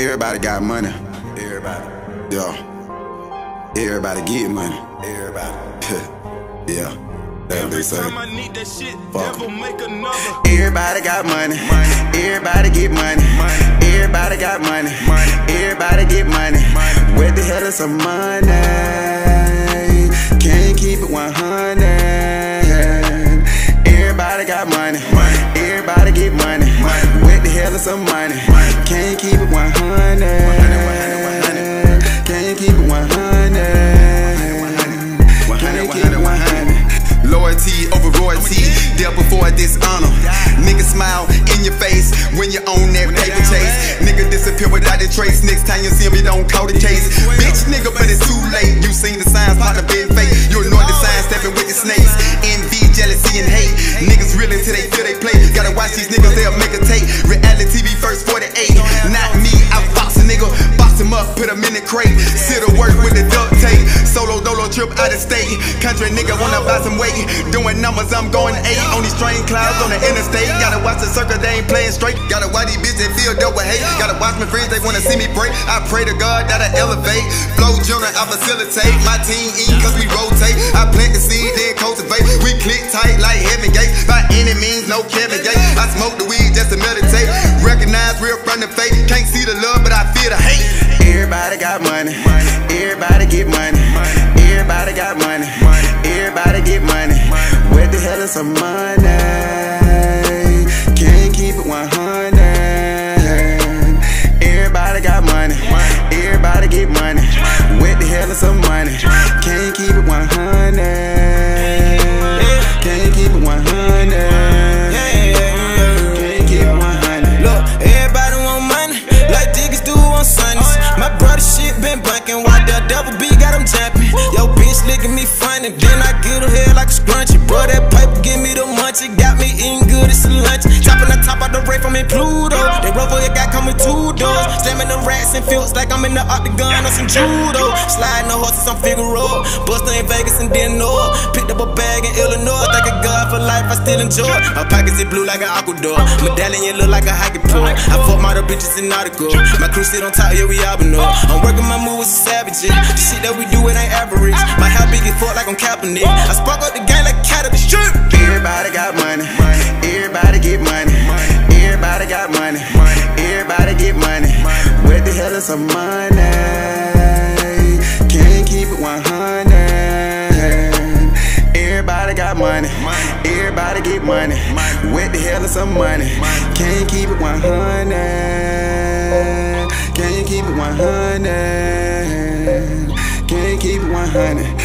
Everybody got money. Everybody. Yeah. Everybody get money. Everybody. yeah. Every time I need that shit, Fuck. never make another. Everybody got money. money. Everybody get money. Everybody got money. Everybody get money. money. Where the hell is some money? Can't keep it 100. Everybody got money. money. Everybody get money. money. Where the hell is some money? Can't keep dishonor. Nigga smile in your face when you own that paper chase. Nigga disappear without a trace. Next time you see him, you don't call the case. Bitch, nigga, but it's too late. You seen the signs, partner been fake. You ignore the signs, stepping with the snakes. Envy, jealousy, and hate. Niggas real until they feel they play. Gotta watch these niggas, they'll make a tape. Reality TV first 48. Not me, I box a nigga. Box him up, put him in the crate. Sit to work with the duct tape. Trip out of state. Country nigga wanna buy some weight. Doing numbers, I'm going eight. On these train clouds on the interstate. Gotta watch the circle, they ain't playing straight. Gotta watch these bitches feel dope with hate. Gotta watch my friends, they wanna see me break. I pray to God that I elevate. Flow journal, I facilitate. My team eat cause we rotate. I plant the seed, then cultivate. We click tight like heaven gate. By any means, no Kevin Gate. I smoke the weed just to meditate. Recognize real from the fake. Can't see the love, but I feel the hate. Everybody got money. Everybody get money. Everybody got money. Everybody get money. Where the hell is some money? Can't keep it 100. Everybody got money. Everybody get money. Where the hell is some money? Can't keep it 100. Been bunking, while the double B got him jumping. Yo, bitch licking me funny, then I get her head It got coming two doors. Slamming the rats and fields like I'm in the octagon or some judo. Sliding the horses, I'm Figaro. Buster in Vegas and then know. Picked up a bag in Illinois, thank God for life, I still enjoy. My pockets it blue like an aquador. Medallion look like a hockey pole. I fuck model bitches in nautical. My crew sit on top, yeah, we all know. I'm working my moves with savages. The shit that we do, it ain't average. My hair big as fuck like I'm Kaepernick. I spark up the game like a cat of the strip. Everybody got money. Is some money? Can't keep it 100. Everybody got money. Everybody get money. Where the hell is some money? Can't keep it 100. Can't keep it 100. Can't keep it 100.